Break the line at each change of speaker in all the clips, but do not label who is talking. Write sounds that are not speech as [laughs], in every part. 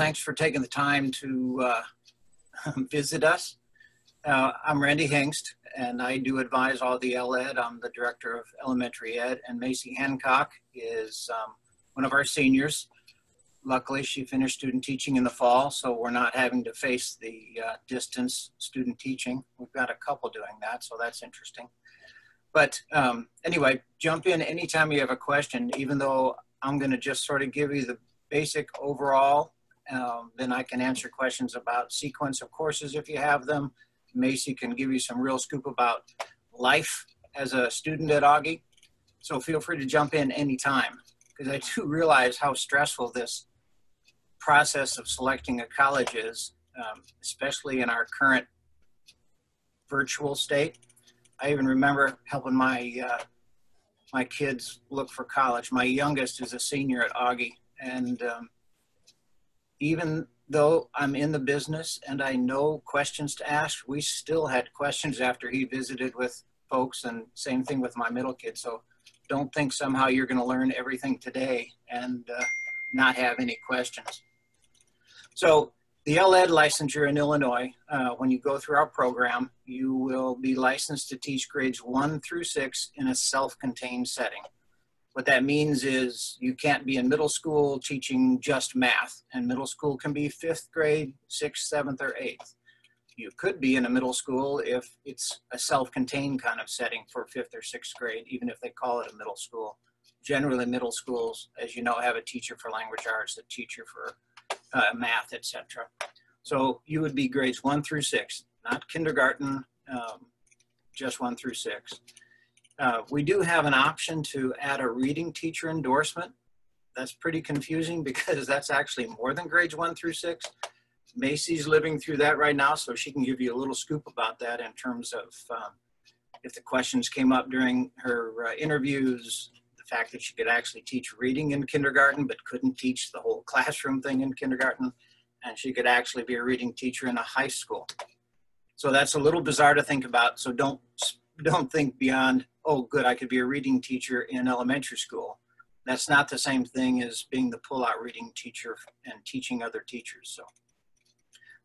thanks for taking the time to uh, [laughs] visit us. Uh, I'm Randy Hengst, and I do advise all the El Ed. I'm the director of elementary ed, and Macy Hancock is um, one of our seniors. Luckily, she finished student teaching in the fall, so we're not having to face the uh, distance student teaching. We've got a couple doing that, so that's interesting. But um, anyway, jump in anytime you have a question, even though I'm going to just sort of give you the basic overall. Um, then I can answer questions about sequence of courses if you have them. Macy can give you some real scoop about life as a student at Augie. So feel free to jump in anytime because I do [laughs] realize how stressful this process of selecting a college is, um, especially in our current virtual state. I even remember helping my uh, my kids look for college. My youngest is a senior at Augie, and um, even though I'm in the business and I know questions to ask, we still had questions after he visited with folks, and same thing with my middle kid. So don't think somehow you're going to learn everything today and uh, not have any questions. So the El Ed licensure in Illinois, uh, when you go through our program, you will be licensed to teach grades one through six in a self-contained setting. What that means is you can't be in middle school teaching just math, and middle school can be fifth grade, sixth, seventh, or eighth. You could be in a middle school if it's a self-contained kind of setting for fifth or sixth grade, even if they call it a middle school. Generally, middle schools, as you know, have a teacher for language arts, a teacher for uh, math, etc. So you would be grades one through six, not kindergarten, um, just one through six. Uh, we do have an option to add a reading teacher endorsement. That's pretty confusing [laughs] because that's actually more than grades one through six. Macy's living through that right now, so she can give you a little scoop about that in terms of um, if the questions came up during her uh, interviews, the fact that she could actually teach reading in kindergarten but couldn't teach the whole classroom thing in kindergarten, and she could actually be a reading teacher in a high school. So that's a little bizarre to think about. So don't don't think beyond oh, good, I could be a reading teacher in elementary school. That's not the same thing as being the pull-out reading teacher and teaching other teachers. So,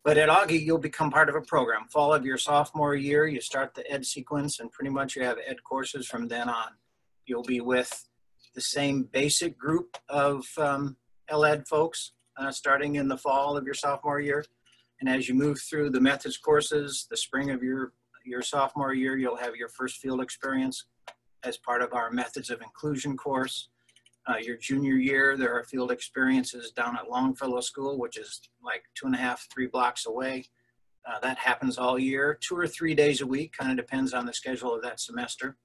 but at Augie, you'll become part of a program. Fall of your sophomore year, you start the ed sequence, and pretty much you have ed courses from then on. You'll be with the same basic group of um, El Ed folks uh, starting in the fall of your sophomore year. And as you move through the methods courses, the spring of your your sophomore year, you'll have your first field experience as part of our Methods of Inclusion course. Uh, your junior year, there are field experiences down at Longfellow School, which is like two and a half, three blocks away. Uh, that happens all year, two or three days a week, kind of depends on the schedule of that semester.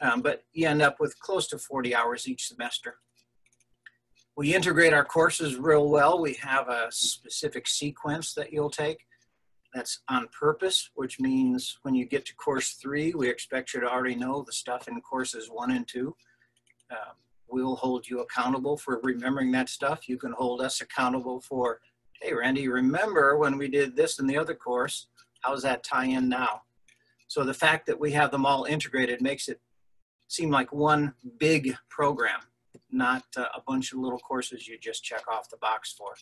Um, but you end up with close to 40 hours each semester. We integrate our courses real well. We have a specific sequence that you'll take. That's on purpose, which means when you get to course three, we expect you to already know the stuff in courses one and two. Um, we'll hold you accountable for remembering that stuff. You can hold us accountable for, hey, Randy, remember when we did this in the other course? How's that tie in now? So the fact that we have them all integrated makes it seem like one big program, not uh, a bunch of little courses you just check off the box for.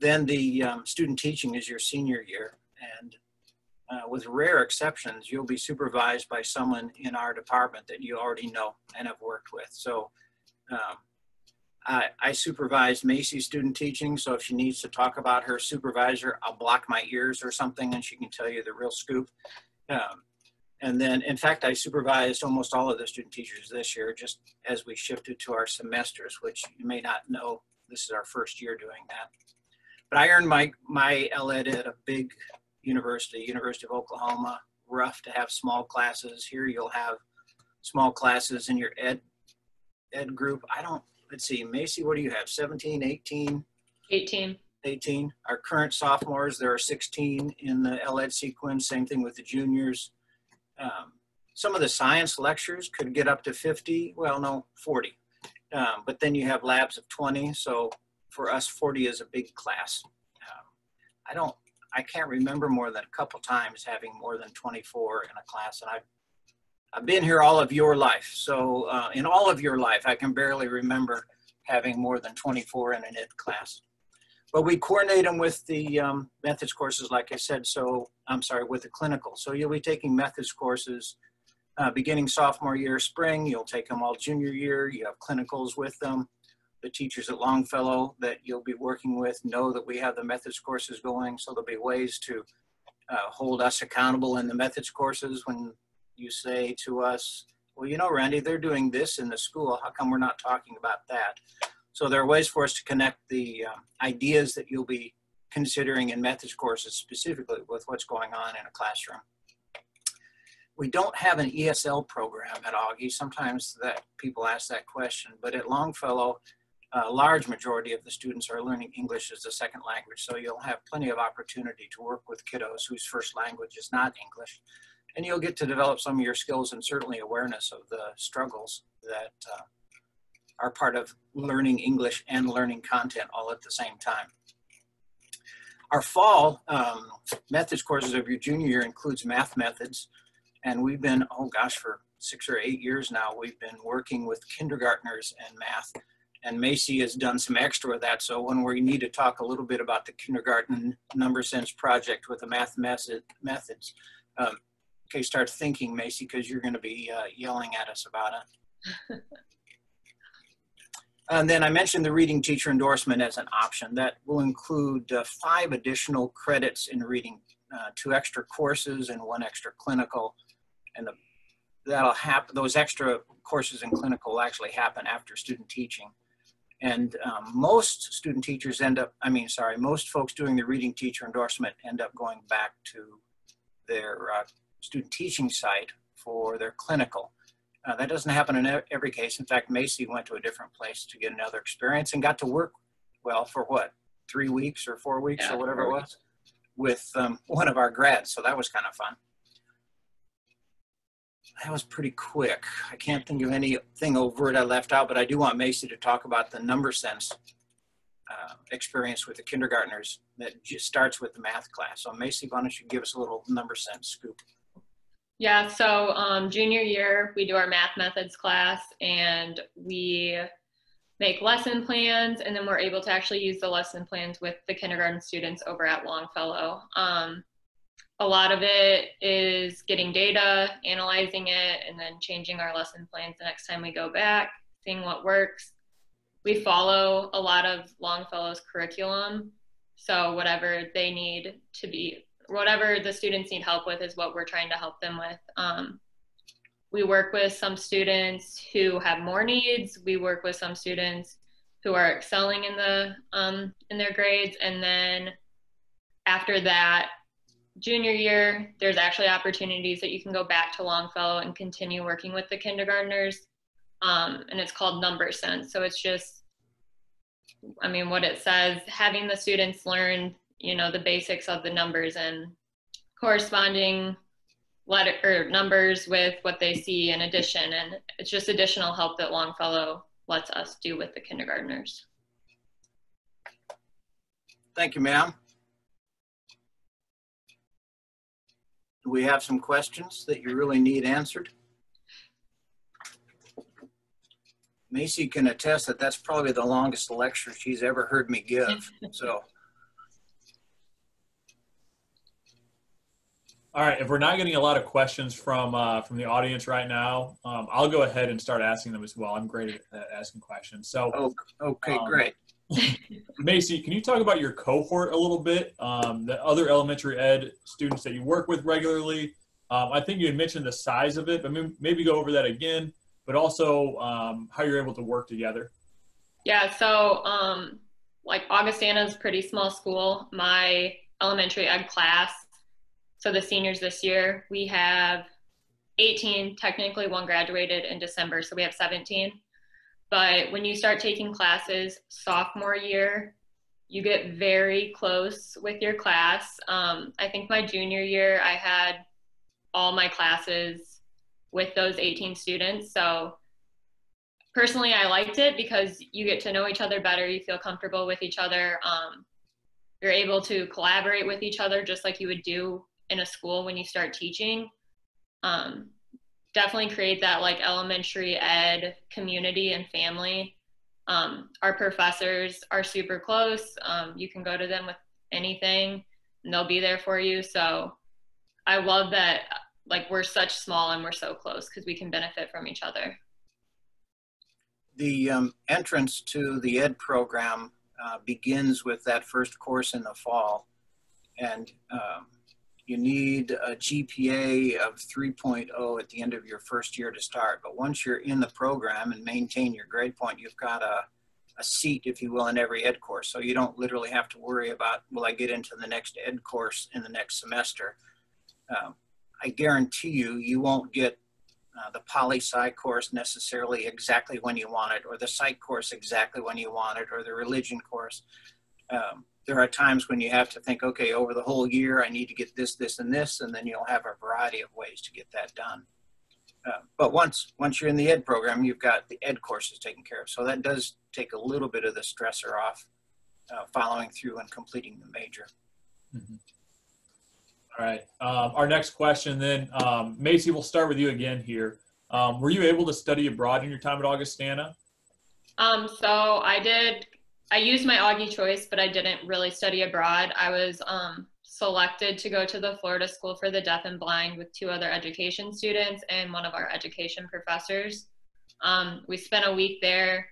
Then the um, student teaching is your senior year. And uh, with rare exceptions, you'll be supervised by someone in our department that you already know and have worked with. So um, I, I supervise Macy's student teaching. So if she needs to talk about her supervisor, I'll block my ears or something and she can tell you the real scoop. Um, and then, in fact, I supervised almost all of the student teachers this year, just as we shifted to our semesters, which you may not know, this is our first year doing that. But I earned my, my El Ed at a big university, University of Oklahoma. Rough to have small classes. Here you'll have small classes in your ed ed group. I don't, let's see, Macy, what do you have? 17, 18?
18.
18. Our current sophomores, there are 16 in the El Ed sequence. Same thing with the juniors. Um, some of the science lectures could get up to 50. Well, no, 40. Um, but then you have labs of 20. So for us, 40 is a big class. Um, I don't, I can't remember more than a couple times having more than 24 in a class. And I've, I've been here all of your life. So uh, in all of your life, I can barely remember having more than 24 in an ed class. but we coordinate them with the um, methods courses, like I said. So I'm sorry, with the clinical. So you'll be taking methods courses uh, beginning sophomore year, spring. You'll take them all junior year. You have clinicals with them. The teachers at Longfellow that you'll be working with know that we have the methods courses going. So there'll be ways to uh, hold us accountable in the methods courses when you say to us, well, you know, Randy, they're doing this in the school. How come we're not talking about that? So there are ways for us to connect the um, ideas that you'll be considering in methods courses specifically with what's going on in a classroom. We don't have an ESL program at Augie. Sometimes that people ask that question, but at Longfellow, a large majority of the students are learning English as a second language. So you'll have plenty of opportunity to work with kiddos whose first language is not English. And you'll get to develop some of your skills and certainly awareness of the struggles that uh, are part of learning English and learning content all at the same time. Our fall um, methods courses of your junior year includes math methods. And we've been, oh gosh, for six or eight years now, we've been working with kindergartners and math. And Macy has done some extra with that. So when we need to talk a little bit about the kindergarten number sense project with the math method, methods, um, okay, start thinking, Macy, because you're going to be uh, yelling at us about it. [laughs] And then I mentioned the reading teacher endorsement as an option. That will include uh, five additional credits in reading, uh, two extra courses and one extra clinical. And the, that'll happen, those extra courses in clinical will actually happen after student teaching. And um, most student teachers end up, I mean, sorry, most folks doing the reading teacher endorsement end up going back to their uh, student teaching site for their clinical. Uh, that doesn't happen in every case. In fact, Macy went to a different place to get another experience and got to work, well, for what, three weeks or four weeks yeah, or whatever it was, with um, one of our grads. So that was kind of fun. That was pretty quick. I can't think of anything overt I left out, but I do want Macy to talk about the number sense uh, experience with the kindergartners that just starts with the math class. So Macy, why don't you give us a little number sense scoop?
Yeah, so um, junior year, we do our math methods class and we make lesson plans and then we're able to actually use the lesson plans with the kindergarten students over at Longfellow. Um, a lot of it is getting data, analyzing it, and then changing our lesson plans the next time we go back, seeing what works. We follow a lot of Longfellow's curriculum, so whatever they need to be whatever the students need help with is what we're trying to help them with. Um, we work with some students who have more needs. We work with some students who are excelling in the um, in their grades, and then after that, junior year, there's actually opportunities that you can go back to Longfellow and continue working with the kindergartners, um, and it's called Number Sense. So it's just, I mean, what it says, having the students learn you know the basics of the numbers and corresponding letter or numbers with what they see in addition. And it's just additional help that longfellow lets us do with the kindergartners.
Thank you ma'am do we have some questions that you really need answered Macy can attest that that's probably the longest lecture she's ever heard me give. [laughs] So
All right. If we're not getting a lot of questions from uh, from the audience right now, um, I'll go ahead and start asking them as well. I'm great at asking questions. So,
oh, okay, um, great. [laughs]
Macy, can you talk about your cohort a little bit? Um, the other elementary ed students that you work with regularly. Um, I think you had mentioned the size of it, but maybe go over that again. But also um, how you're able to work together.
Yeah. So, um, like Augustana is pretty small school. My elementary ed class so the seniors this year, we have 18, technically one graduated in December, so we have 17. But when you start taking classes sophomore year, you get very close with your class. Um, I think my junior year, I had all my classes with those 18 students. So personally, I liked it because you get to know each other better. You feel comfortable with each other. Um, you're able to collaborate with each other just like you would do in a school when you start teaching um, definitely create that like elementary ed community and family Um, our professors are super close. Um, you can go to them with anything and they'll be there for you. So I love that like we're such small and we're so close because we can benefit from each other.
The um, entrance to the ed program uh, begins with that first course in the fall. And um, you need a GPA of 3.0 at the end of your first year to start. But once you're in the program and maintain your grade point, you've got a, a seat, if you will, in every ed course. So you don't literally have to worry about, will I get into the next ed course in the next semester? Um, I guarantee you, you won't get uh, the poli sci course necessarily exactly when you want it, or the psych course exactly when you want it, or the religion course. Um, there are times when you have to think, okay, over the whole year, I need to get this, this, and this, and then you'll have a variety of ways to get that done. Uh, but once once you're in the ed program, you've got the ed courses taken care of. So that does take a little bit of the stressor off uh, following through and completing the major.
Mm-hmm. All right. Um, our next question then, um, Macy, we'll start with you again here. Um, were you able to study abroad in your time at Augustana?
Um, so I did, I used my Augie choice, but I didn't really study abroad. I was um, selected to go to the Florida School for the Deaf and Blind with two other education students and one of our education professors. Um, we spent a week there.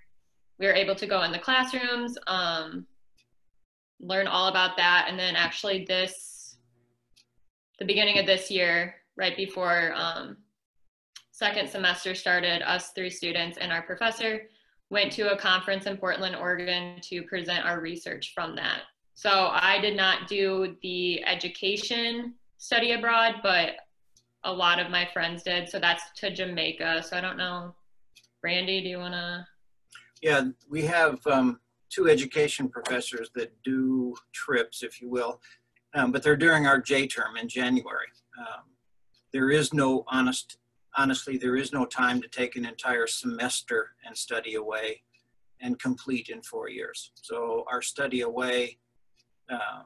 We were able to go in the classrooms, um, learn all about that, and then actually this the beginning of this year, right before um, second semester started, us three students and our professor went to a conference in Portland, Oregon to present our research from that. So I did not do the education study abroad, but a lot of my friends did. So that's to Jamaica. So I don't know. Randy, do you want to?
Yeah, we have um, two education professors that do trips, if you will um, but they're during our J term in January. Um, there is no honest, honestly, there is no time to take an entire semester and study away and complete in four years. So our study away, um,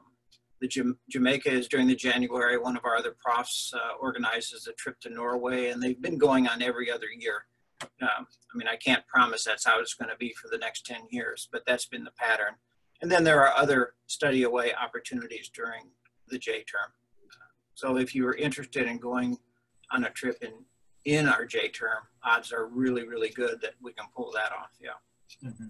the Jam Jamaica is during the January. One of our other profs uh, organizes a trip to Norway, and they've been going on every other year. Um, I mean, I can't promise that's how it's going to be for the next 10 years, but that's been the pattern. And then there are other study away opportunities during the J term. So if you are interested in going on a trip in, in our J term, odds are really, really good that we can pull that off. Yeah.
Mm-hmm.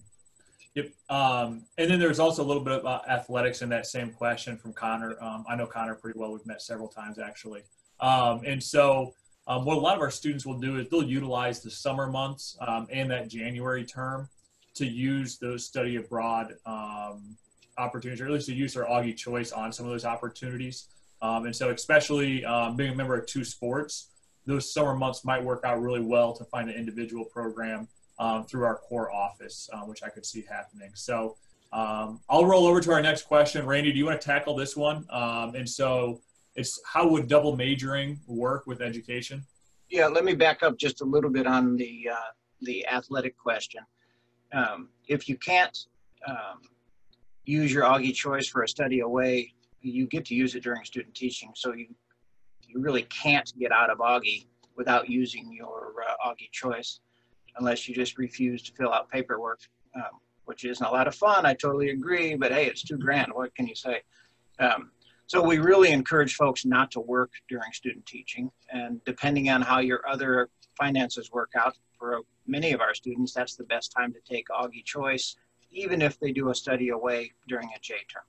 Yep. Um, and then there's also a little bit about athletics in that same question from Connor. Um, I know Connor pretty well. We've met several times actually. Um, and so um, what a lot of our students will do is they'll utilize the summer months um, and that January term to use those study abroad um, opportunities, or at least to use their Augie choice on some of those opportunities. And so, especially being a member of two sports, those summer months might work out really well to find an individual program um, through our core office, uh, which I could see happening. So, um, I'll roll over to our next question. Randy, do you want to tackle this one? Um, and so, it's how would double majoring work with education?
Yeah, let me back up just a little bit on the uh, the athletic question. Um, if you can't um, use your Augie choice for a study away, you get to use it during student teaching. So you you really can't get out of Augie without using your uh, Augie choice, unless you just refuse to fill out paperwork, um, which isn't a lot of fun. I totally agree, but hey, it's two grand. What can you say? Um, so we really encourage folks not to work during student teaching, and depending on how your other finances work out, for many of our students, that's the best time to take Augie choice even if they do a study away during a J term.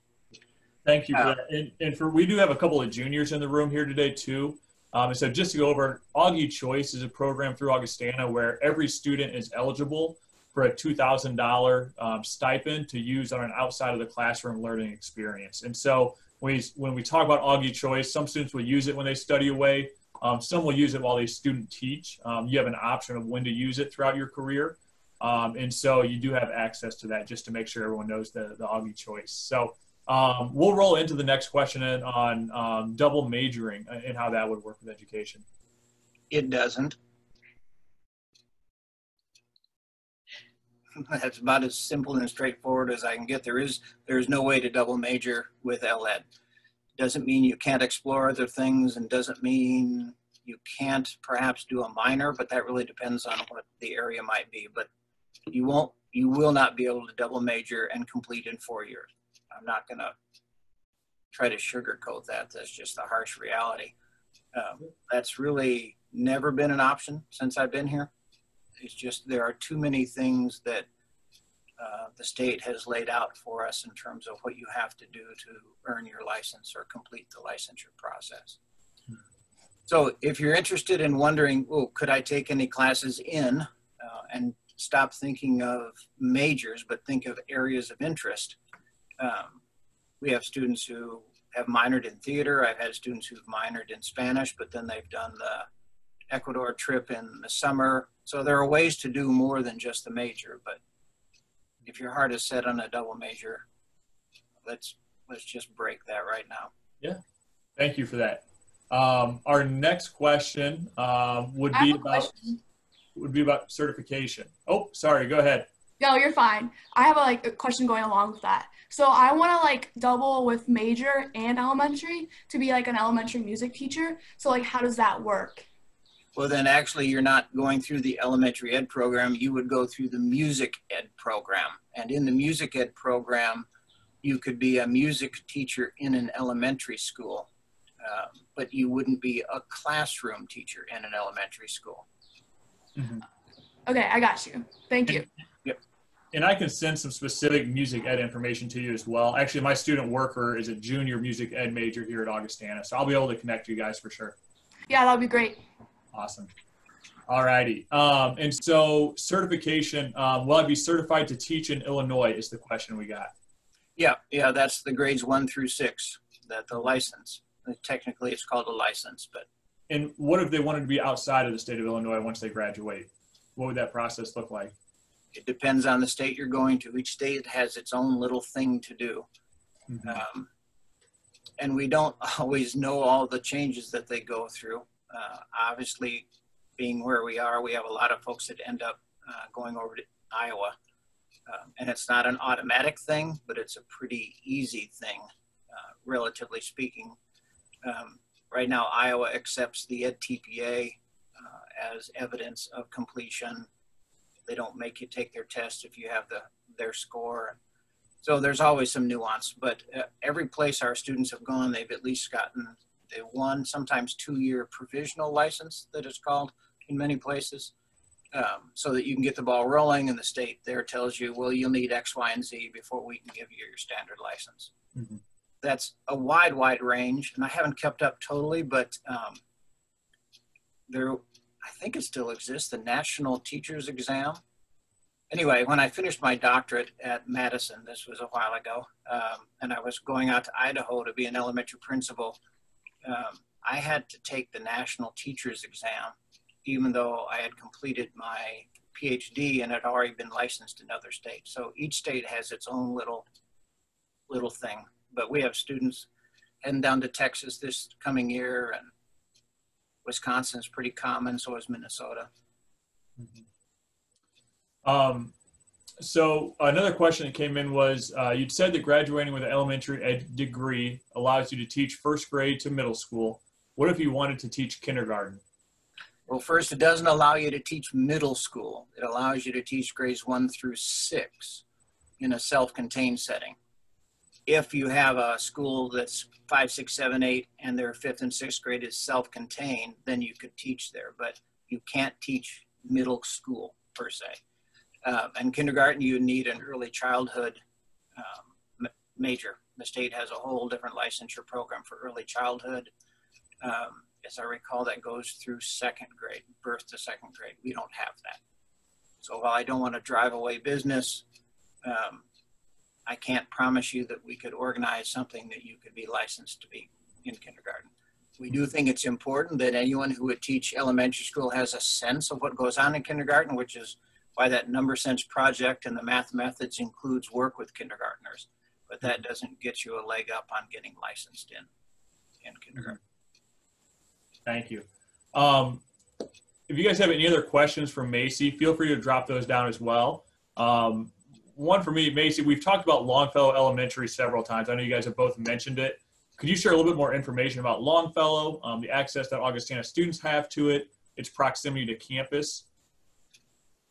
Thank you for that. And, and, for we do have a couple of juniors in the room here today too. Um, so just to go over, Augie Choice is a program through Augustana where every student is eligible for a $2,000 um, stipend to use on an outside of the classroom learning experience. And so when we, when we talk about Augie Choice, some students will use it when they study away. Um, some will use it while they student teach. Um, you have an option of when to use it throughout your career. Um, and so you do have access to that just to make sure everyone knows the, the Augie choice. So um, we'll roll into the next question on um, double majoring and how that would work with education.
It doesn't. [laughs] That's about as simple and straightforward as I can get. There is there is no way to double major with El Ed. Doesn't mean you can't explore other things and doesn't mean you can't perhaps do a minor, but that really depends on what the area might be. But you won't you will not be able to double major and complete in four years. I'm not going to try to sugarcoat that. That's just the harsh reality. Um, that's really never been an option since I've been here. It's just there are too many things that uh, the state has laid out for us in terms of what you have to do to earn your license or complete the licensure process. So if you're interested in wondering, oh, could I take any classes in uh, and stop thinking of majors, but think of areas of interest, um, we have students who have minored in theater. I've had students who've minored in Spanish, but then they've done the Ecuador trip in the summer. So there are ways to do more than just the major, but if your heart is set on a double major, let's let's just break that right now. Yeah.
Thank you for that. Um, our next question um, would be about
question.
would be about certification. Oh, sorry. Go ahead.
No, you're fine. I have a, like a question going along with that. So I want to like double with major and elementary to be like an elementary music teacher. So like, how does that work?
Well, then actually, you're not going through the elementary ed program. You would go through the music ed program. And in the music ed program, you could be a music teacher in an elementary school, um, but you wouldn't be a classroom teacher in an elementary school.
Okay, I got you. Thank you.
And I can send some specific music ed information to you as well. Actually, my student worker is a junior music ed major here at Augustana, so I'll be able to connect you guys for sure.
Yeah, that'd be great.
Awesome. All righty. Um, and so certification, um, will I be certified to teach in Illinois is the question we got.
Yeah, yeah, that's the grades one through six, that the license. Technically, it's called a license, but
And what if they wanted to be outside of the state of Illinois once they graduate? What would that process look like?
It depends on the state you're going to. Each state has its own little thing to do.
Mhm.
Um, and we don't [laughs] always know all the changes that they go through. Uh, obviously, being where we are, we have a lot of folks that end up uh, going over to Iowa. Um, and it's not an automatic thing, but it's a pretty easy thing, uh, relatively speaking. Um, right now, Iowa accepts the edTPA uh, as evidence of completion. They don't make you take their test if you have the their score. So there's always some nuance, but uh, every place our students have gone, they've at least gotten the one, sometimes two-year provisional license that it's called in many places, um, so that you can get the ball rolling. And the state there tells you, well, you'll need X, Y, and Z before we can give you your standard license.
Mhm.
That's a wide, wide range, and I haven't kept up totally, but um, there, I think it still exists, the National Teachers Exam anyway, when I finished my doctorate at Madison, this was a while ago, um, and I was going out to Idaho to be an elementary principal, um, I had to take the national teachers exam, even though I had completed my PhD and had already been licensed in other states. So each state has its own little little thing. But we have students heading down to Texas this coming year, and Wisconsin's pretty common. So is Minnesota.
Um, so another question that came in was, uh, you'd said that graduating with an elementary ed degree allows you to teach first grade to middle school. What if you wanted to teach kindergarten?
Well, first, it doesn't allow you to teach middle school. It allows you to teach grades one through six in a self-contained setting. If you have a school that's five, six, seven, eight, and their fifth and sixth grade is self-contained, then you could teach there, but you can't teach middle school per se. Um, and kindergarten, you need an early childhood um, ma- major. The state has a whole different licensure program for early childhood. Um, as I recall, that goes through second grade, birth to second grade. We don't have that. So while I don't want to drive away business, um, I can't promise you that we could organize something that you could be licensed to be in kindergarten. We do think it's important that anyone who would teach elementary school has a sense of what goes on in kindergarten, which is why that number sense project and the math methods includes work with kindergartners. But that doesn't get you a leg up on getting licensed in in kindergarten.
Thank you. Um, if you guys have any other questions for Macy, feel free to drop those down as well. Um, one for me, Macy, we've talked about Longfellow Elementary several times. I know you guys have both mentioned it. Could you share a little bit more information about Longfellow, um, the access that Augustana students have to it, its proximity to campus?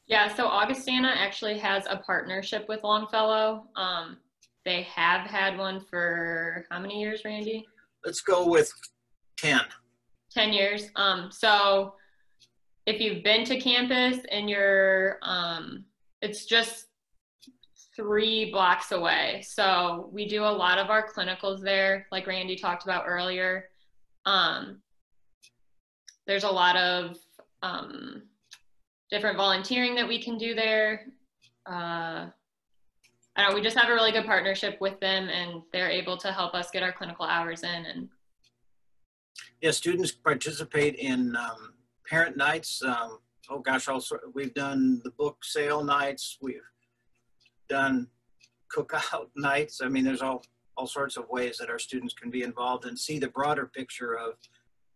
Yeah, so Augustana actually has a partnership with Longfellow. Um, they have had one for how many years, Randy?
Let's go with 10.
10 years. Um, so if you've been to campus and you're, um, it's just three blocks away. So we do a lot of our clinicals there, like Randy talked about earlier. Um, there's a lot of um, different volunteering that we can do there. Uh, I don't we just have a really good partnership with them and they're able to help us get our clinical hours in and
Yeah, students participate in um, parent nights. Um, oh gosh, also we've done the book sale nights. We've done cookout [laughs] nights. I mean, there's all all sorts of ways that our students can be involved and see the broader picture of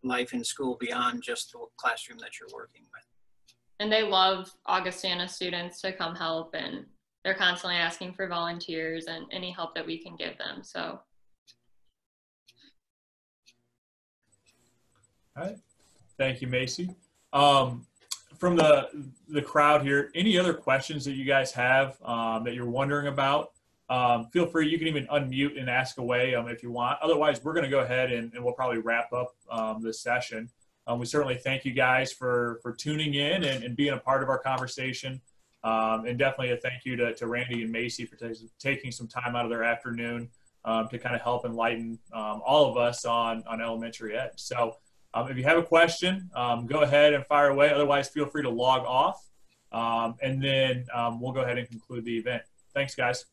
life in school beyond just the classroom that you're working with.
and they love Augustana students to come help and they're constantly asking for volunteers and any help that we can give them. So All right.
Thank you, Macy. Um, from the the crowd here, any other questions that you guys have um, that you're wondering about? Um, feel free. You can even unmute and ask away um, if you want. Otherwise, we're going to go ahead and, and we'll probably wrap up um, this session. Um, we certainly thank you guys for for tuning in and, and being a part of our conversation. Um, and definitely a thank you to, to Randy and Macy for ta- taking some time out of their afternoon to kind of help enlighten all of us on on elementary ed. So. Um, if you have a question, um, go ahead and fire away. Otherwise, feel free to log off. Um, and then um, we'll go ahead and conclude the event. Thanks, guys.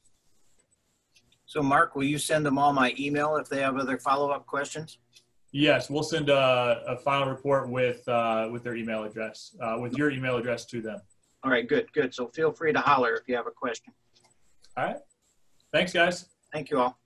So Mark, will you send them all my email if they have other follow-up questions?
Yes, we'll send a, a final report with uh, with their email address, uh, with your email address to them.
All right, good, good. So feel free to holler if you have a question.
All right. Thanks, guys.
Thank you all.